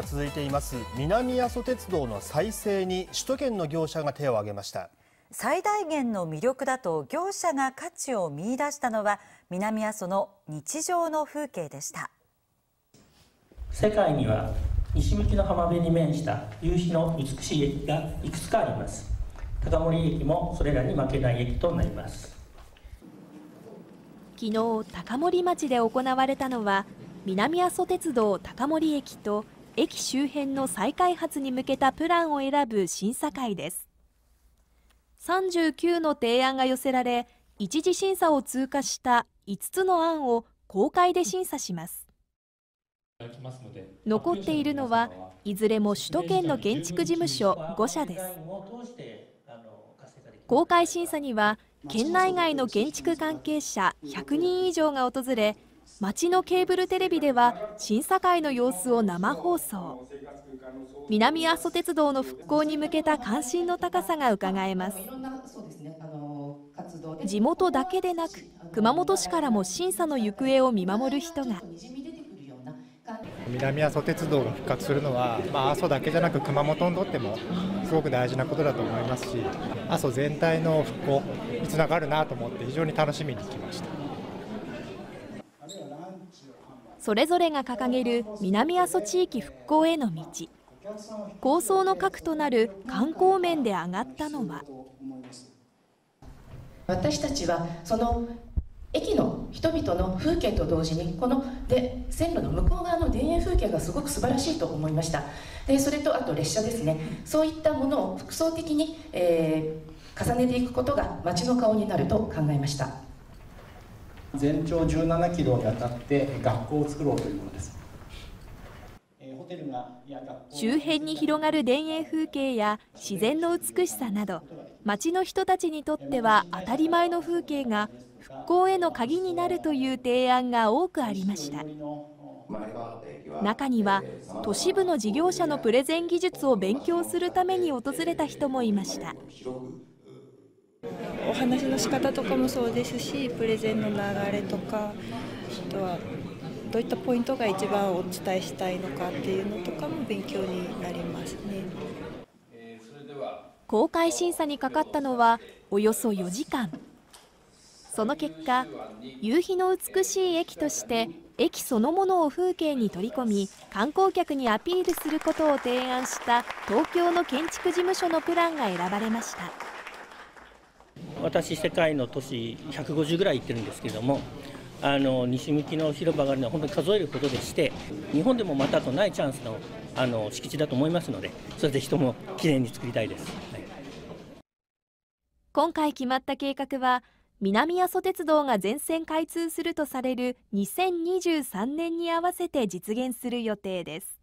が続いています南阿蘇鉄道の再生に首都圏の業者が手を挙げました。最大限の魅力だと業者が価値を見出したのは南阿蘇の日常の風景でした。世界には西向きの浜辺に面した夕日の美しい駅がいくつかあります。高森駅もそれらに負けない駅となります。昨日高森町で行われたのは南阿蘇鉄道高森駅と駅周辺の再開発に向けたプランを選ぶ審査会です。39の提案が寄せられ一次審査を通過した5つの案を公開で審査します。残っているのはいずれも首都圏の建築事務所5社です。公開審査には県内外の建築関係者100人以上が訪れ町のケーブルテレビでは審査会の様子を生放送。南阿蘇鉄道の復興に向けた関心の高さがうかがえます。地元だけでなく熊本市からも審査の行方を見守る人が。南阿蘇鉄道が復活するのは、まあ、阿蘇だけじゃなく熊本にとってもすごく大事なことだと思いますし阿蘇全体の復興につながるなと思って非常に楽しみに来ました。それぞれが掲げる南阿蘇地域復興への道。構想の核となる観光面で上がったのは。私たちはその駅の人々の風景と同時にこので線路の向こう側の田園風景がすごく素晴らしいと思いました。でそれとあと列車ですね。そういったものを複層的に、えー、重ねていくことが街の顔になると考えました。全長17キロにわたって学校を作ろうというものです。周辺に広がる田園風景や自然の美しさなど町の人たちにとっては当たり前の風景が復興への鍵になるという提案が多くありました。中には都市部の事業者のプレゼン技術を勉強するために訪れた人もいました。お話の仕方とかもそうですしプレゼンの流れとかあとはどういったポイントが一番お伝えしたいのかっていうのとかも勉強になりますね。公開審査にかかったのはおよそ4時間。その結果夕日の美しい駅として駅そのものを風景に取り込み観光客にアピールすることを提案した東京の建築事務所のプランが選ばれました。私世界の都市150ぐらい行ってるんですけどもあの西向きの広場があるのは本当に数えることでして日本でもまたとないチャンスのあの敷地だと思いますのでそれぜひともきれいに作りたいです、はい、今回決まった計画は南阿蘇鉄道が全線開通するとされる2023年に合わせて実現する予定です。